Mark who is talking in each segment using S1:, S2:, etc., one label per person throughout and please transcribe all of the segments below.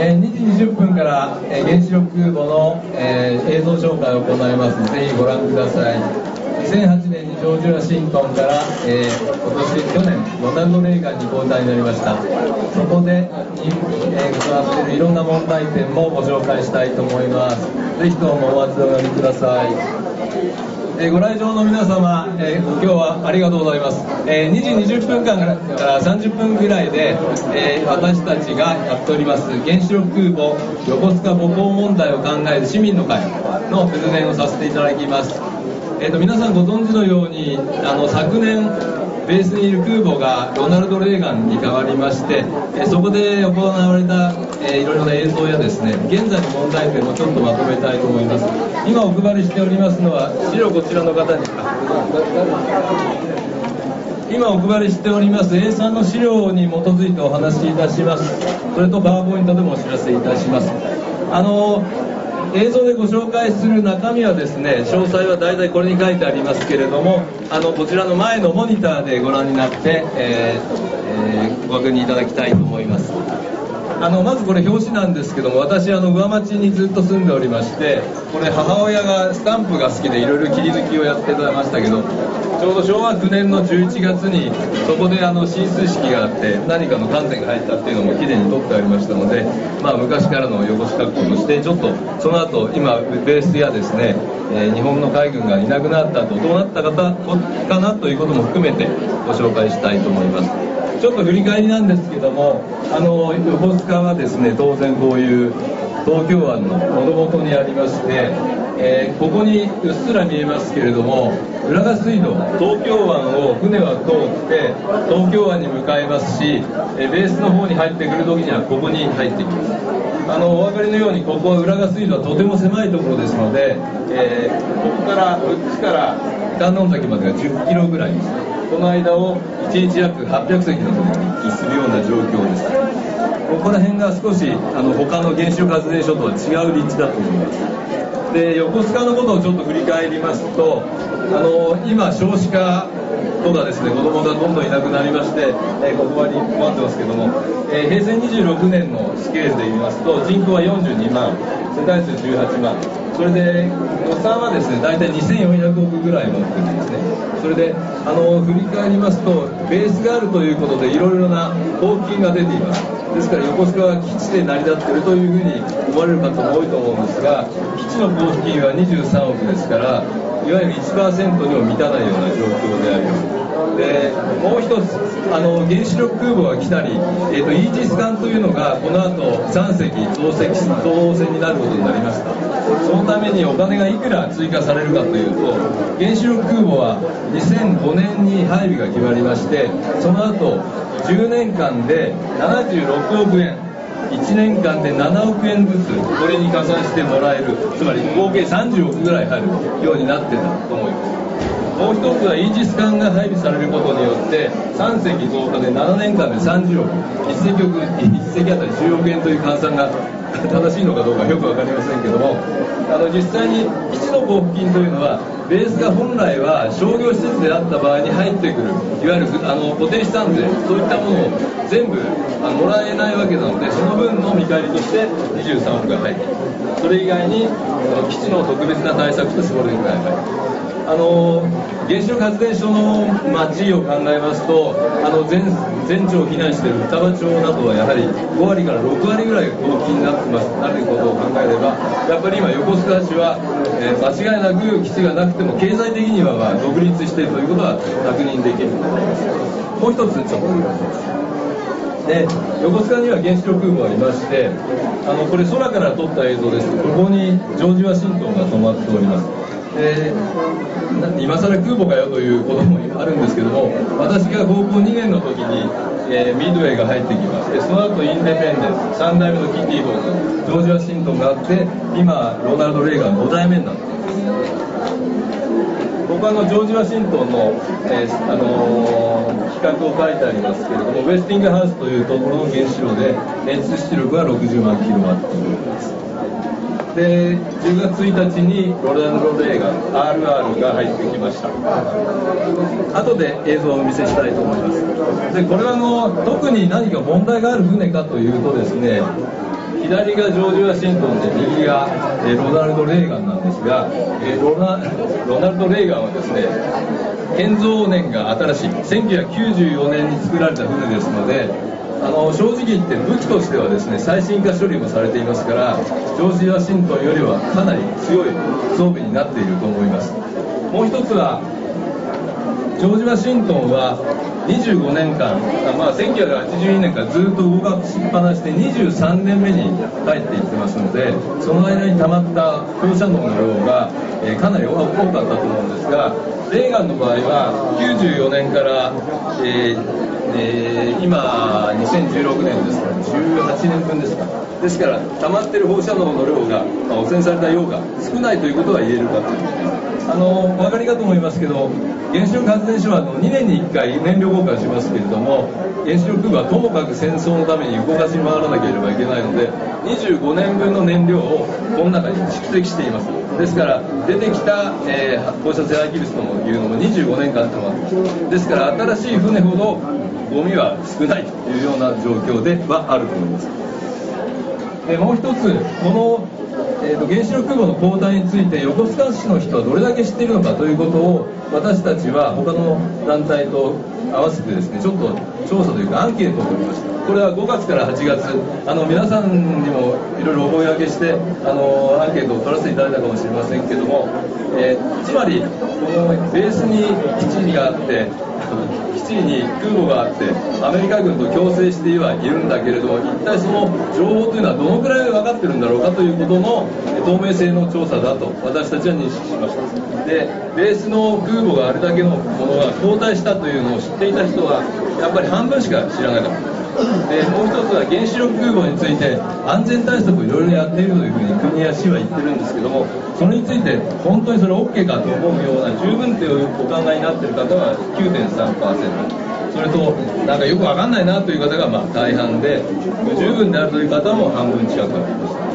S1: えー、2時20分から、えー原子力空母の、えー映像紹介を行いますのでぜひご覧ください。2008年にジョージ・ワシントンから、えー今年去年ロナルド・レーガンに交代になりました。そこで、にえー、加わっているいろんな問題点もご紹介したいと思います。ぜひともお集まりください。えーご来場の皆様、えー今日はありがとうございます、えー2時20分間から30分ぐらいで、えー私たちがやっております原子力空母横須賀母港問題を考える市民の会のプレゼンをさせていただきます、えーと皆さんご存知のようにあの昨年ベースにいる空母がロナルド・レーガンに変わりまして、えそこで行われた、えーいろいろな映像やですね現在の問題点をちょっとまとめたいと思います。今お配りしておりますのは資料こちらの方に。今お配りしております A3 の資料に基づいてお話しいたします。それとパワーポイントでもお知らせいたします。あの映像でご紹介する中身はですね詳細は大体これに書いてありますけれどもあのこちらの前のモニターでご覧になって、えーえーご確認いただきたいと思います。あのまずこれ表紙なんですけども私あの上町にずっと住んでおりましてこれ母親がスタンプが好きでいろいろ切り抜きをやってたましたけどちょうど昭和9年の11月にそこであの進出式があって何かの観点が入ったっていうのもきれいに撮ってありましたので、まあ、昔からの横須賀港としてちょっとその後今ベースやですね、えー日本の海軍がいなくなった後どうなった方かなということも含めてご紹介したいと思います。ちょっと振り返りなんですけども、あの横須賀はですね当然こういう東京湾の喉元にありまして、えーここにうっすら見えますけれども、浦賀水道、東京湾を船は通って東京湾に向かいますし、えベースの方に入ってくる時にはここに入ってきます。あのお分かりのようにここ浦賀水道はとても狭いところですので、えーここからこっちから観音崎までが10キロぐらいですこの間を1日約800隻の船が行きするような状況ですここら辺が少しあの他の原子力発電所とは違う立地だと思います。で横須賀のことをちょっと振り返りますとあの今少子化とかですね子供がどんどんいなくなりまして、えーここまで困ってますけども、えー平成26年のスケールで言いますと人口は42万世帯数18万。それで予算はですね大体2400億ぐらい持ってるんですね。それであの振り返りますとベースがあるということでいろいろな交付金が出ています。ですから横須賀は基地で成り立っているというふうに思われる方も多いと思うんですが基地の交付金は23億ですからいわゆる1%にも満たないような状況でありますでもう一つあの原子力空母が来たり、えー、とイージス艦というのがこの後3隻増設増船になることになりました。そのためにお金がいくら追加されるかというと原子力空母は2005年に配備が決まりましてその後10年間で76億円。1年間で7億円ずつこれに加算してもらえるつまり合計30億ぐらい入るようになってたと思います。もう一つはイージス艦が配備されることによって3隻増加で7年間で30億1隻1隻あたり10億円という換算が 正しいのかどうかよく分かりませんけどもあの実際に基地の交付金というのはベースが本来は商業施設であった場合に入ってくるいわゆるあの固定資産税そういったものを全部あもらえないわけなのでその分の見返りとして23億が入ってくる。それ以外にあの基地の特別な対策としてこれぐらい入ってくるあの原子力発電所の町を考えますとあの全全町避難している双葉町などはやはり5割から6割ぐらいが公金になってますなることを考えればやっぱり今横須賀市は、えー間違いなく基地がなくても経済的にはまあ独立しているということは確認できると思います。もう一つちょっとで横須賀には原子力空母がいましてあのこれ空から撮った映像です。ここにジョージ・ワシントンが止まっております。でな今更空母かよということもあるんですけども私が高校2年の時に、えーミッドウェイが入ってきましてその後インデペンデンス3代目のキティボーズジョージ・ワシントンがあって今ロナルド・レーガン5代目になっています。ここはあのジョージ・ワシントンの、えーあのー企画を書いてありますけれどもウェスティングハウスというところの原子炉で演出力は60万キロワットです。で10月1日にロナルド・レーガン RR が入ってきました。後で映像をお見せしたいと思います。でこれはの特に何か問題がある船かというとですね左がジョージ・ワシントンで右が、えロナルド・レーガンなんですが、えロナロナルド・レーガンはですね建造年が新しい1994年に作られた船ですのであの正直言って武器としてはですね最新化処理もされていますからジョージ・ワシントンよりはかなり強い装備になっていると思います。もう一つはジョージ・ワシントンは25年間、まあ、1982年からずっと動かしっぱなしで23年目に帰っていってますのでその間に溜まった放射能の量が、えー、かなり多かったと思うんですがレーガンの場合は94年から、えーえー、今2016年ですから18年分ですか。ですから溜まってる放射能の量が、まあ、汚染された量が少ないということは言えるかとあのお分かりかと思いますけど原子力発電所はあの2年に1回燃料交換しますけれども原子力部はともかく戦争のために動かし回らなければいけないので25年分の燃料をこの中に蓄積しています。ですから出てきた、えー、放射性廃棄物というのも25年間溜まってます。ですから新しい船ほどゴミは少ないというような状況ではあると思います。でもう一つこの、えーと、原子力空母の交代について横須賀市の人はどれだけ知っているのかということを私たちは他の団体と合わせてですねちょっと調査というかアンケートを取りました。これは5月から8月あの皆さんにもいろいろお声がけしてあのアンケートを取らせていただいたかもしれませんけども、えー、つまりこのベースに基地があって基地に空母があってアメリカ軍と共生してはいるんだけれども一体その情報というのはどのくらい分かってるんだろうかということの透明性の調査だと私たちは認識しましたでベースの空母があれだけのものが交代したというのを知っていた人はやっぱり半分しか知らなかったでもう一つは原子力空母について安全対策をいろいろやっているというふうに国や市は言ってるんですけどもそれについて本当にそれ OK かと思うような十分というお考えになっている方は9.3%。3%それとなんかよくわかんないなという方がまあ大半で不十分であるという方も半分近くありました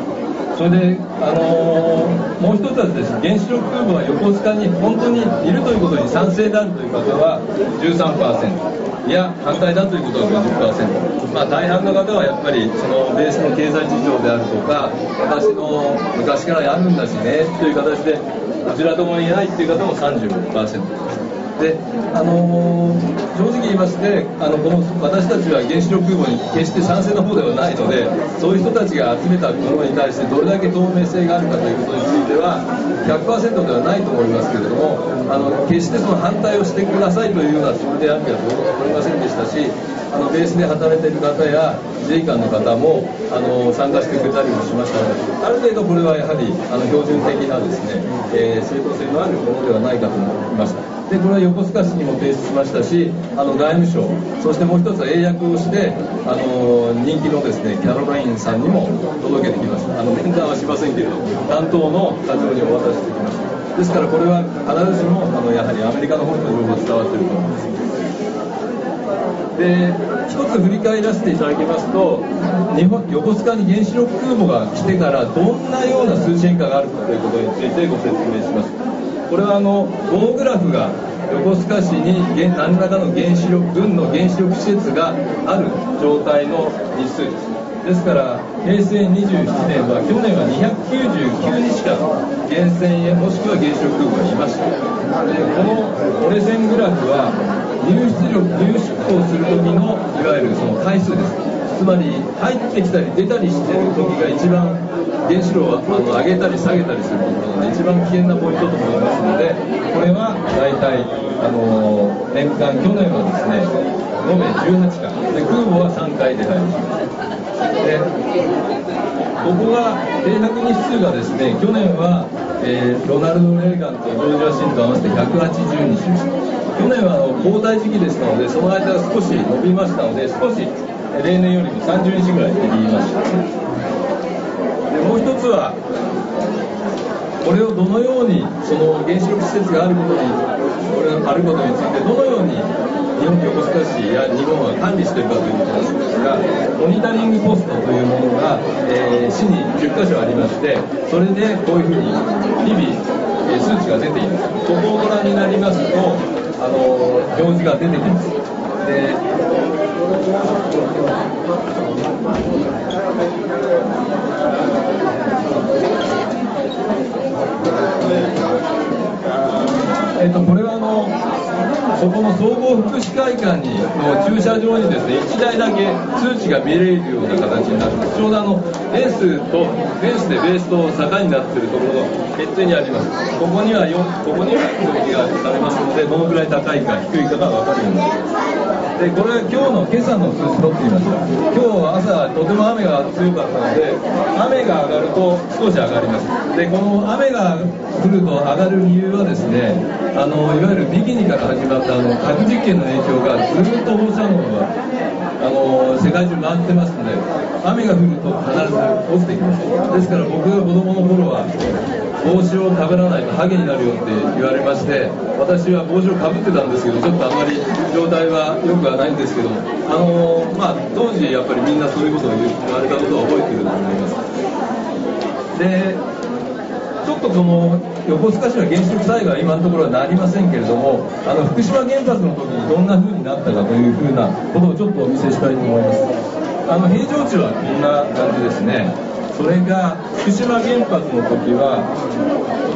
S1: それで、あのー、もう一つはですね原子力空母は横須賀に本当にいるということに賛成であるという方は13%。いや反対だということが50%、まあ、大半の方はやっぱりそのベースの経済事情であるとか私の昔からあるんだしねという形でどちらとも言えないっていう方も35%ですであのー、正直言いましてあのこの私たちは原子力空母に決して賛成の方ではないのでそういう人たちが集めたものに対してどれだけ透明性があるかということについては100%ではないと思いますけれどもあの決してその反対をしてくださいというようなつもりであるかと思いませんでしたしあのベースで働いている方や自衛官の方もあの参加してくれたりもしましたのである程度これはやはりあの標準的なですね、えー、正当性のあるものではないかと思いました。でこれは横須賀市にも提出しましたしあの外務省そしてもう一つは英訳をしてあの人気のですねキャロラインさんにも届けてきました。あの面談はしませんけれど担当の課長にお渡ししてきました。ですからこれは必ずしもあのやはりアメリカの方の情報が伝わっていると思います。で一つ振り返らせていただきますと日本横須賀に原子力空母が来てからどんなような数値変化があるかということについてご説明します。これはあの棒グラフが横須賀市に何らかの原子力軍の原子力施設がある状態の日数です。ですから平成27年は去年は299日間源泉へもしくは原子力空母がいました。でこの折れ線グラフは入出力入出港する時のいわゆるその回数ですつまり入ってきたり出たりしてる時が一番原子炉をあの上げたり下げたりするところが一番危険なポイントと思いますのでこれは大体あの年間去年はですね延べ18回で空母は3回出入りしますでここが停泊日数がですね去年は、えー、ロナルド・レーガンとジョージ・ワシントン合わせて180日でした去年はあの交代時期ですのでその間少し伸びましたので少し例年よりも30日ぐらい減りました。でもう一つはこれをどのようにその原子力施設があることにこれがあることについてどのように日本横須賀市や日本は管理しているかということなんですがモニタリングポストというものが、えー、市に10カ所ありましてそれでこういうふうに日々、え、数値が出ています。ここをご覧になりますとあの行事が出てきます。でえっと、そこの総合福祉会館にの駐車場にですね1台だけ数値が見れるような形になってちょうどあのフェンスとフェンスでベースと坂になっているところの決定にあります。ここには4ここには表示がされますのでどのくらい高いか低いかが分かるようになります。でこれは今日の今朝の数値取ってみました。今日は朝とても雨が強かったので雨が上がると少し上がります。でこの雨が降ると上がる理由はですねあのいわゆるビキニから始まったあの核実験の影響がずっと放射能があの世界中回ってますので雨が降ると必ず落ちてきます。ですから僕が子供の頃は帽子をかぶらないとハゲになるよって言われまして私は帽子をかぶってたんですけどちょっとあんまり状態は良くはないんですけどあのまあ当時やっぱりみんなそういうことを言われたことを覚えてると思います。でちょっとこの横須賀市は原子力災害は今のところはなりませんけれどもあの福島原発の時にどんな風になったかというふうなことをちょっとお見せしたいと思います。あの平常値はこんな感じですね。それが福島原発の時は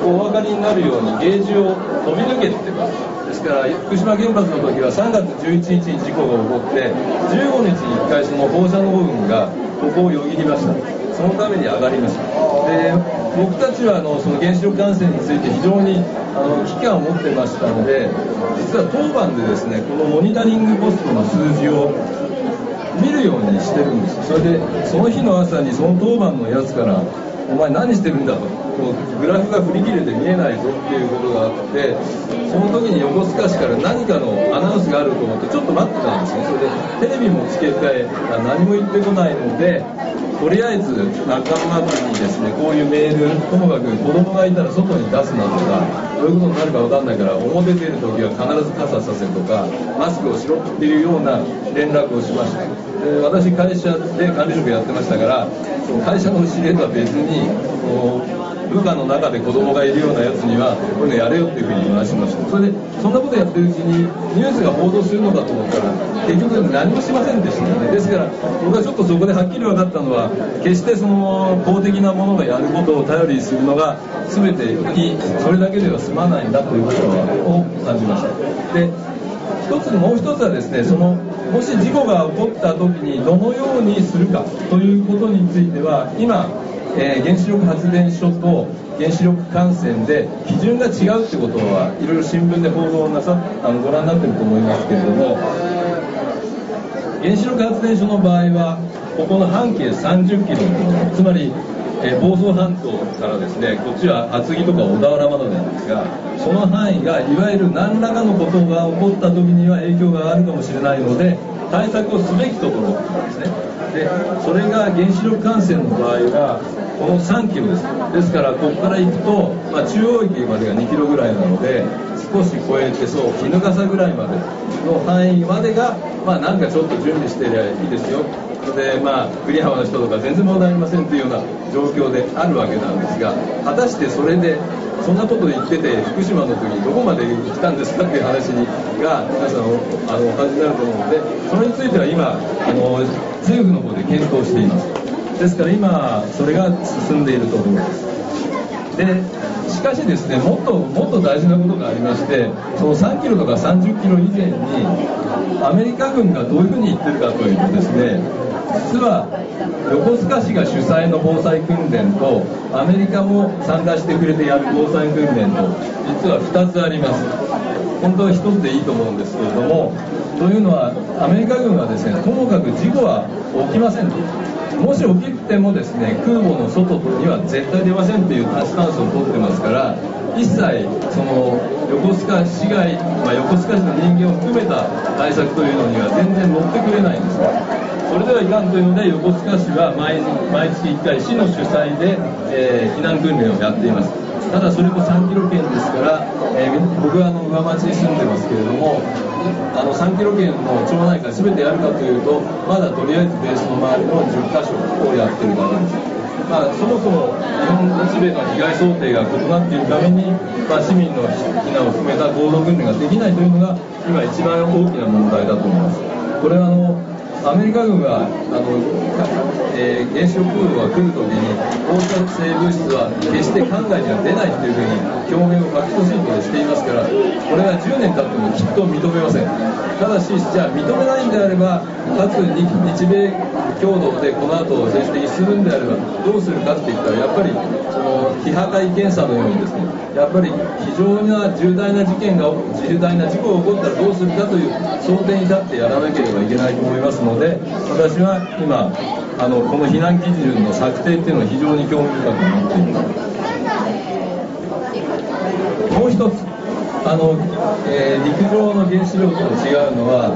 S1: お分かりになるようにゲージを飛び抜けてます。ですから福島原発の時は3月11日に事故が起こって15日に1回その放射能雲がここをよぎりました。そのために上がりました。で僕たちはあのその原子力感染について非常にあの危機感を持ってましたので実は当番でですねこのモニタリングポストの数字を見るようにしてるんです。それでその日の朝にその当番のやつからお前何してるんだと。こうグラフが振り切れて見えないぞっていうことがあってその時に横須賀市から何かのアナウンスがあると思ってちょっと待ってたんですね。それでテレビもつけて何も言ってこないのでとりあえず仲間にですねこういうメールともかく子供がいたら外に出すなとかどういうことになるか分かんないから表出る時は必ず傘させとかマスクをしろっていうような連絡をしました。で私会社で管理職やってましたからその会社の教えとは別に部下の中で子供がいるようなやつにはこういうのやれよっていうふうに話しました。それでそんなことやってるうちにニュースが報道するのかと思ったら結局何もしませんでしたよね。ですから僕はちょっとそこではっきり分かったのは決してその公的なものがやることを頼りにするのが全ていいそれだけでは済まないんだということを感じました。で一つもう一つはですねそのもし事故が起こった時にどのようにするかということについては今えー、原子力発電所と原子力感染で基準が違うってことはいろいろ新聞で報道なさあのご覧になってると思いますけれども原子力発電所の場合はここの半径30キロのつまり、えー、房総半島からですねこっちは厚木とか小田原までなんですがその範囲がいわゆる何らかのことが起こった時には影響があるかもしれないので対策をすべきところなんですね。でそれが原子力感染の場合はこの3キロです。ですからここから行くと、まあ、中央駅までが2キロぐらいなので少し超えてそう衣笠ぐらいまでの範囲までがまあなんかちょっと準備してりゃいいですよ。でまあ栗浜の人とか全然問題ありませんというような状況であるわけなんですが果たしてそれでそんなこと言ってて福島の時にどこまで来たんですかっていう話にが皆さんあのお感じになると思うのでそれについては今あの政府の方で検討しています。ですから今それが進んでいるところです。でしかしですねもっともっと大事なことがありましてその3キロとか30キロ以前にアメリカ軍がどういうふうに言ってるかというとですね実は横須賀市が主催の防災訓練とアメリカも参加してくれてやる防災訓練と実は2つあります。本当は1つでいいと思うんですけれどもというのはアメリカ軍はですねともかく事故は起きませんと。もし起きてもですね空母の外には絶対出ませんっていうスタンスを取ってますから一切その横須賀市街、まあ、横須賀市の人間を含めた対策というのには全然乗ってくれないんですそれではいかんというので横須賀市は毎毎月1回市の主催で、えー、避難訓練をやっています。ただそれも3キロ圏ですから、えー、僕はあの上町に住んでますけれどもあの3キロ圏の町内会全てやるかというとまだとりあえずベースの周りの10箇所をやってるだけです。まあ、そもそも日本日米の被害想定が異なっているために、まあ、市民の避難を含めた合同訓練ができないというのが今一番大きな問題だと思います。これはあのアメリカ軍はあの、えー、原子力空母が来るときに放射性物質は決して艦外には出ないというふうに表明を確固信徒でしていますからこれが10年経ってもきっと認めません。ただしじゃあ認めないんであればかつ日米共同でこの後政治的にするんであればどうするかっていったらやっぱりその非破壊検査のようにですねやっぱり非常な重大な事件が重大な事故が起こったらどうするかという想定に立ってやらなければいけないと思いますので私は今あのこの避難基準の策定っていうのは非常に興味深く思っています。もう一つあの、えー、陸上の原子力と違うのは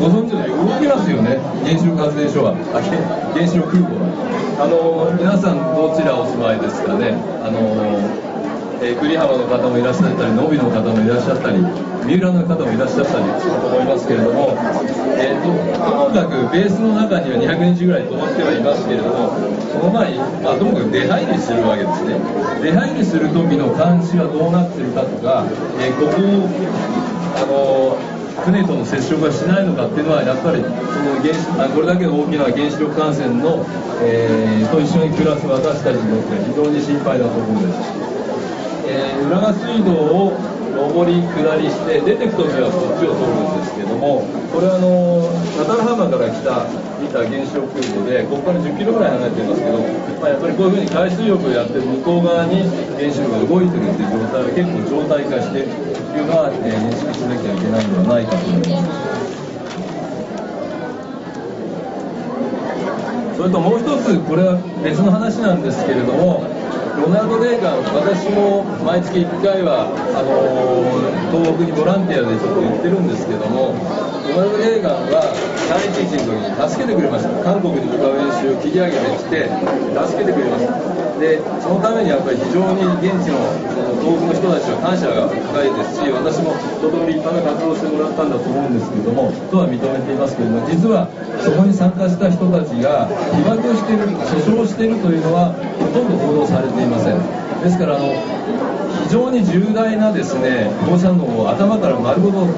S1: ご存知のように動きますよね。原子力発電所は。あ原子力空母はあの皆さんどちらお住まいですかね。あのえー、栗浜の方もいらっしゃったり、野比の方もいらっしゃったり、三浦の方もいらっしゃったりすると思いますけれども、えーと、ともかくベースの中には200日ぐらい止まってはいますけれども、その前に、まあ、ともかく出入りするわけですね。出入りする時の監視はどうなってるかとか、えー、ここあの船との接触がしないのかっていうのはやっぱりその原子これだけの大きな原子力感染の、えー、と一緒に暮らす私たちにとって非常に心配なところです。えー、浦賀水道を上り下りして出てく時はこっちを通るんですけどもこれはあの渡良浜から来た見た原子力空母でここから10キロぐらい離れてますけど、まあ、やっぱりこういうふうに海水浴をやってる向こう側に原子力が動いてるっていう状態は結構状態化しているというのは、えー、認識しなきゃいけないのではないかと思います。それともう一つ、これは別の話なんですけれども、ロナルド・レーガン、私も毎月1回はあの東北にボランティアでちょっと行ってるんですけども、ロナルド・レーガンは第一次の時に助けてくれました、韓国に向かう演習を切り上げてきて、助けてくれました。でそのためにやっぱり非常に現地の多くの人たちは感謝が深いですし私もとても立派な活動をしてもらったんだと思うんですけどもとは認めていますけれども実はそこに参加した人たちが被爆している訴訟しているというのはほとんど報道されていません。ですからあの非常に重大なですね放射能を頭から丸ごと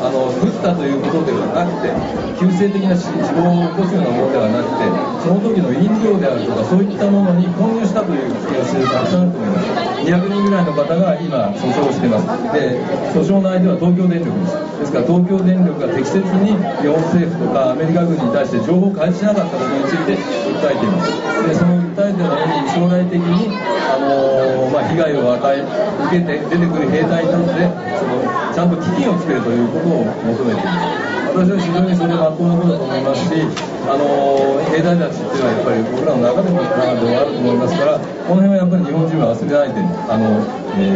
S1: あの降ったということではなくて急性的な死亡を起こすようなものではなくてその時の飲料であるとかそういったものに混入したという気がするたくさんあると思います200人ぐらいの方が今訴訟していますで訴訟の相手は東京電力ですですから東京電力が適切に日本政府とかアメリカ軍に対して情報を開示しなかったことについて訴えていますでその訴えてるのに将来的に、あのー、まあ、被害を与え受けて出てくる兵隊にとってそのちゃんと基金をつけるということを求めています私は非常にそれは真っ当なことだと思いますし、あの兵隊たちっていうのはやっぱり僕らの中でもなではあると思いますから、この辺はやっぱり日本人は忘れないで、あのえ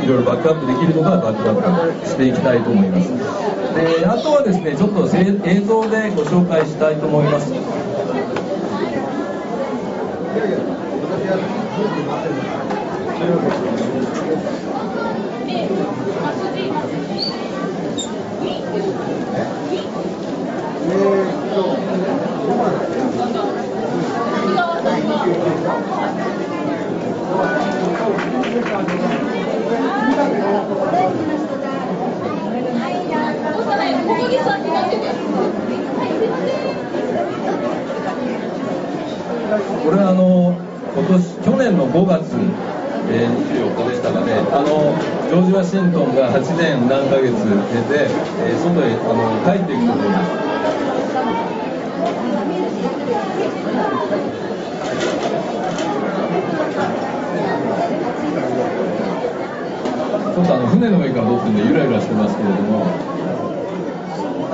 S1: ー、いろいろバックアップできるのがバックアップしていきたいと思います。であとはですね、ちょっと映像でご紹介したいと思います。これはあの今年去年の5月、えー、24日でしたかねあのジョージ・ワシントンが8年何ヶ月出て、えー、外へあの帰っていくと。思いますちょっとあの船の上から撮ってるんでゆらゆらしてますけれども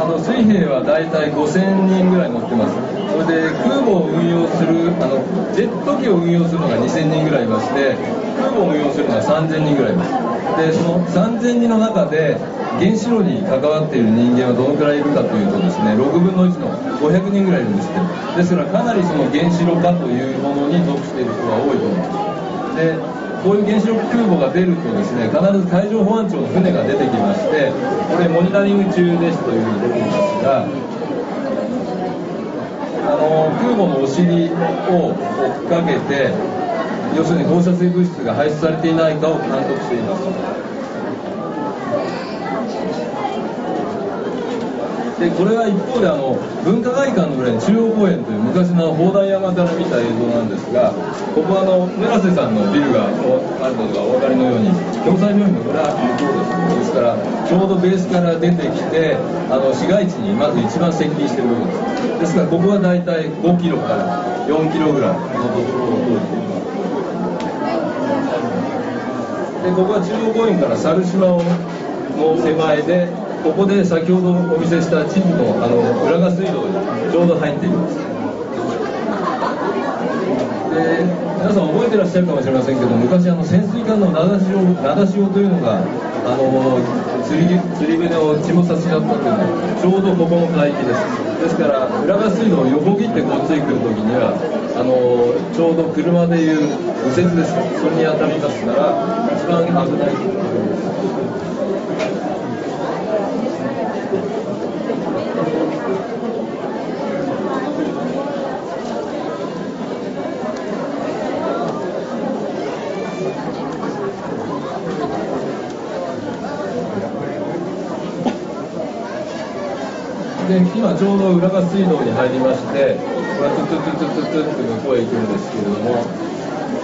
S1: あの水兵は大体5000人ぐらい乗ってます。で空母を運用するあのジェット機を運用するのが2000人ぐらいいまして空母を運用するのが3000人ぐらいいます。でその3000人の中で原子炉に関わっている人間はどのくらいいるかというとですね6分の1の500人ぐらいいるんですって。ですからかなりその原子炉化というものに属している人が多いと思います。でこういう原子力空母が出るとですね必ず海上保安庁の船が出てきましてこれモニタリング中ですというふうに出ていますがの空母のお尻を追っかけて要するに放射性物質が排出されていないかを観測しています。でこれは一方であの文化会館の裏に中央公園という昔の砲台山から見た映像なんですがここはあの村瀬さんのビルがあることがお分かりのように共済病院の裏向こうですですからちょうどベースから出てきてあの市街地にまず一番接近してる部分です。ですからここは大体5キロから4キロぐらいのところを通っています。でここは中央公園から猿島の手前でここで先ほどお見せした地図のあの浦賀水道にちょうど入っています。で皆さん覚えてらっしゃるかもしれませんけど昔あの潜水艦の灘潮灘潮というのがあの釣り釣り船を沈没させちゃったというのはちょうどここの海域です。ですから浦賀水道を横切ってこっちへ来る時にはあのちょうど車でいう右折です。それに当たりますから一番危ない。で今ちょうど浦賀水道に入りましてこれはトゥトゥトゥトゥトゥトゥって向こうへ行くんですけれども、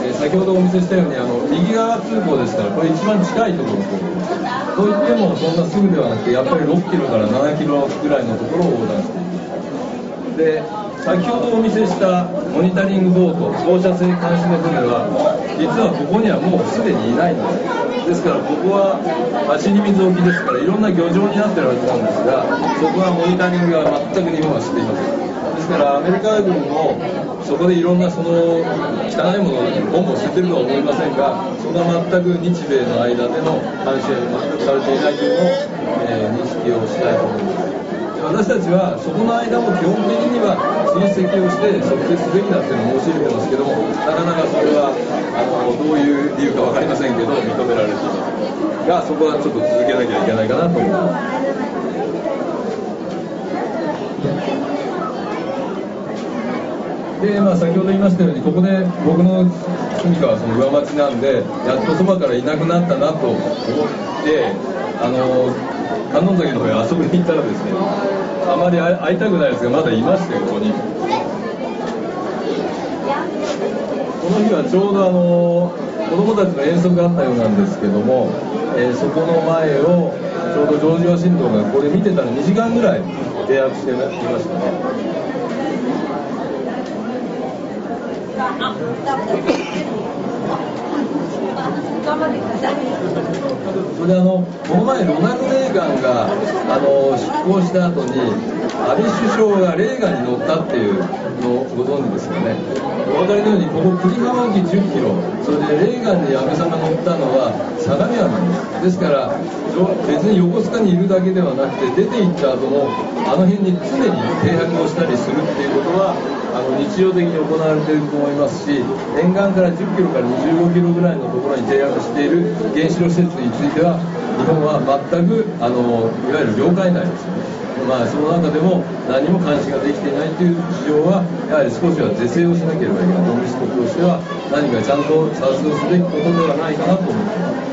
S1: えー、先ほどお見せしたようにあの右側通行ですからこれ一番近いところといってもそんなすぐではなくてやっぱり6キロから7キロぐらいのところを横断していくで先ほどお見せしたモニタリングボート放射性監視の船は実はここにはもうすでにいないんですですからここは足に水置きですからいろんな漁場になってるはずなんですがそこはモニタリングが全く日本は知っていません。ですからアメリカ軍もそこでいろんなその汚いものをボンボン捨ててるとは思いませんがそこは全く日米の間での監視は全くされていないというのを、えー、認識をしたいと思います。私たちはそこの間も基本的には追跡をして測定すべきだっていうのを申し上げてますけどもなかなかそれはあのどういう理由か分かりませんけど認められていますがそこはちょっと続けなきゃいけないかなと思いますでまあ、先ほど言いましたようにここで僕の住みかはその上町なんでやっとそばからいなくなったなと思ってあの観音崎の方へ遊びに行ったらですねあまり会いたくないですがまだいましてここにこの日はちょうどあの子供たちの遠足があったようなんですけども、えー、そこの前をちょうどジョージワシントンがこれ見てたら2時間ぐらい契約していましたね。それであのこの前ロナルド・レーガンがあの出航した後に安倍首相がレーガンに乗ったっていうのをご存知ですよね。お分かりのようにここ栗川沖10キロそれでレーガンに安倍さんが乗ったのは相模湾です。ですから別に横須賀にいるだけではなくて出て行った後もあの辺に常に停泊をしたりするっていうことはあの日常的に行われていると思いますし沿岸から10キロから25キロぐらいのところに停泊している原子炉施設については日本は全くあのいわゆる領海内ですよね。まあ、その中でも何も監視ができていないという事情はやはり少しは是正をしなければいけない。イギリス国としては何かちゃんと査察をすべきことではないかなと思っています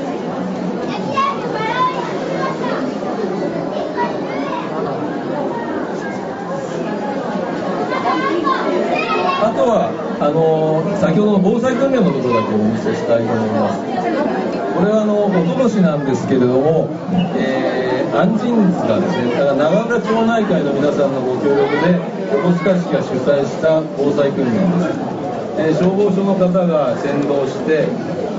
S1: あとはあの先ほどの防災訓練のところだけお見せしたいと思います。これはあのおととしなんですけれども、えー、安心がですね。だから長浦町内会の皆さんのご協力で横須賀市が主催した防災訓練です、えー、消防署の方が先導して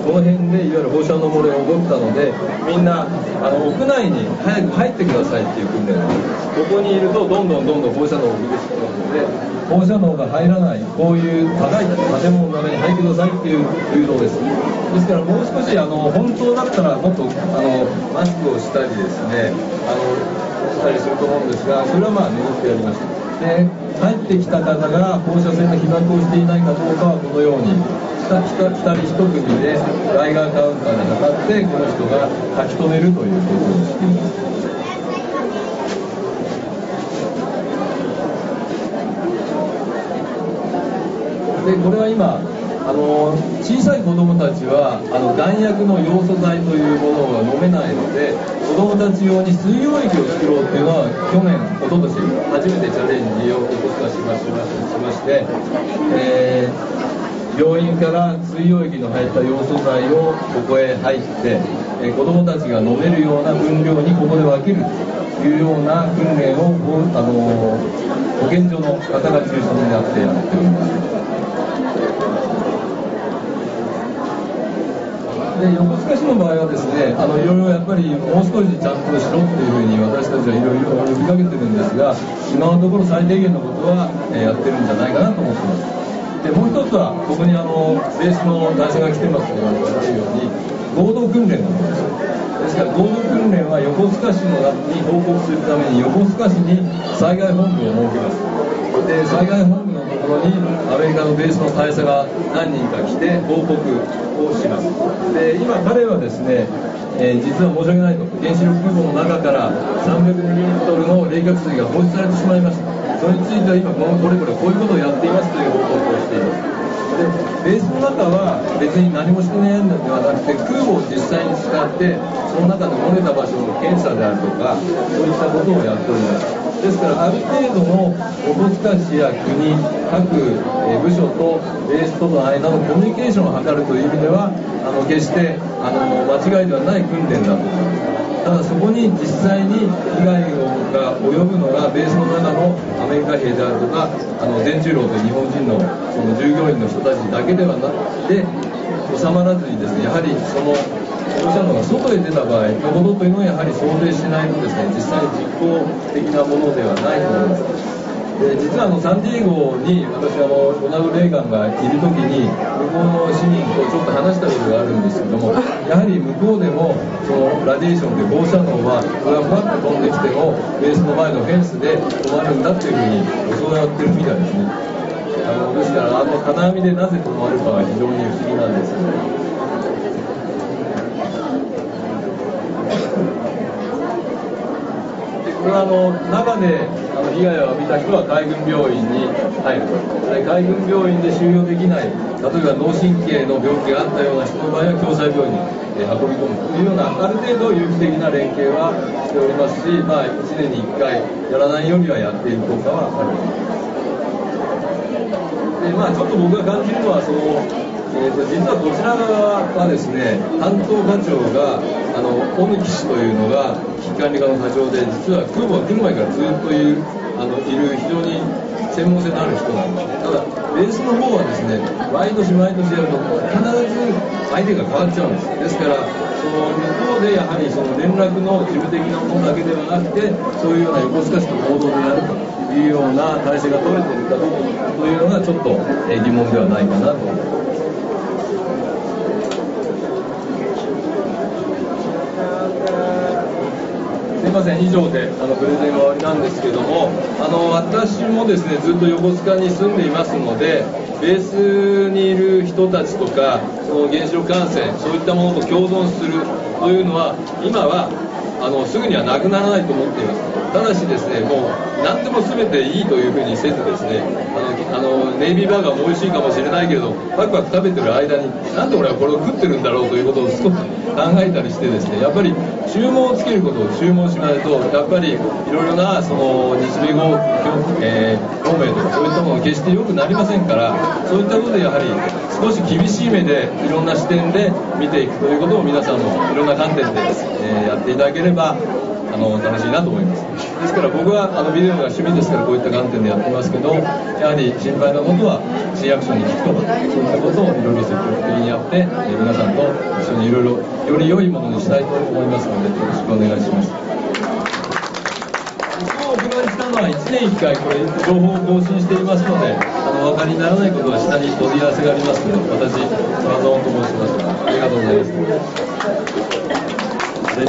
S1: この辺でいわゆる放射能漏れが起こったのでみんなあの屋内に早く入ってくださいっていう訓練ここにいるとどんどんどんどん放射能を受けてしまうので放射能が入らないこういう高い建物の中に入ってくださいっていう誘導です。ですからもう少しあの本当だったらもっとあのマスクをしたりですねあのしたりすると思うんですがそれはまあ眠ってやりました。で入ってきた方が放射線の被曝をしていないかどうかはこのように2人1組でライガーカウンターに測ってこの人が書き留めるということをしています。でこれは今あの小さい子どもたちはあの弾薬の要素剤というものが飲めないので子どもたち用に水溶液を作ろうっていうのは去年おととし初めてチャレンジを起こししましまして、えー、病院から水溶液の入った要素剤をここへ入って、えー、子どもたちが飲めるような分量にここで分けるというような訓練をあの保健所の方が中心になってやっております。で横須賀市の場合はですねあのいろいろやっぱりもう少しちゃんとしろっていうふうに私たちはいろいろ呼びかけてるんですが今のところ最低限のことは、えやってるんじゃないかなと思ってます。でもう一つはここにあのベースの会社が来てますと言われてるように合同訓練のことです。ですから合同訓練は横須賀市のに報告するために横須賀市に災害本部を設けます。で災害本部ところにアメリカのベースの大佐が何人か来て報告をします。で今彼はですね、えー、実は申し訳ないと。原子力空母の中から300ミリリットルの冷却水が放出されてしまいました。それについては今このこれこれこういうことをやっていますという報告をしています。でベースの中は別に何もしてないのではなくて空母を実際に使ってその中で漏れた場所の検査であるとかそういったことをやっております。ですからある程度の横須賀市や国各部署とベースとの間のコミュニケーションを図るという意味ではあの決してあの間違いではない訓練だとただそこに実際に被害が及ぶのがベースの中のアメリカ兵であるとかあの全中郎という日本人のその従業員の人たちだけではなくて収まらずにですねやはりその放射能が外へ出た場合のことというのはやはり想定しないとですね実際に実行的なものではないと思います。で実はあのサンディエゴに私あのロナルド・レーガンがいる時に向こうの市民とちょっと話したことがあるんですけどもやはり向こうでもそのラディエーションで放射能はこれはふわっと飛んできてもベースの前のフェンスで止まるんだっていうふうに教わってるみたいですね。あのですからあの金網でなぜ止まるかは非常に不思議なんです。よこれはあの中であの被害を浴びた人は海軍病院に入ると海軍病院で収容できない例えば脳神経の病気があったような人の場合は共済病院に運び込むというようなある程度有機的な連携はしておりますし、まあ、1年に1回やらないよりはやっている効果はあります。でまあちょっと僕が感じるのはそのえーと、実はこちら側はですね担当課長があの小貫氏というのが危機管理課の課長で実は空母が来る前からずっといるあのいる非常に専門性のある人なんですねただベースの方はですね毎年毎年やると必ず相手が変わっちゃうんですですからその向こうでやはりその連絡の事務的なものだけではなくてそういうような横須賀市と合同でやるというような体制が取れているかどうかというのがちょっと疑問ではないかなと思います。ません以上であのプレゼンが終わりなんですけどもあの私もですねずっと横須賀に住んでいますのでベースにいる人たちとかその原子力感染そういったものと共存するというのは今はあのすぐにはなくならないと思っています。ただしですねもう何でも全ていいというふうにせずですねあのネイビーバーガーも美味しいかもしれないけれどパクパク食べてる間になんで俺はこれを食ってるんだろうということを少し考えたりしてですねやっぱり注文をつけることを注文しないとやっぱりいろいろなその日米合、えー、同盟とかそういったものが決して良くなりませんからそういったことでやはり少し厳しい目でいろんな視点で見ていくということを皆さんもいろんな観点で、えー、やっていただければあの楽しいなと思います。ですから僕はあのビデオが趣味ですからこういった観点でやってますけどやはり心配なことは市役所に聞くとかそういったことをいろいろ積極的にやって、え皆さんと一緒にいろいろより良いものにしたいと思いますのでよろしくお願いします。お伺いしたのは1年1回これ情報を更新していますのであのお分かりにならないことは下に問い合わせがありますので私トラゾンと申します。ありがとうございます。De.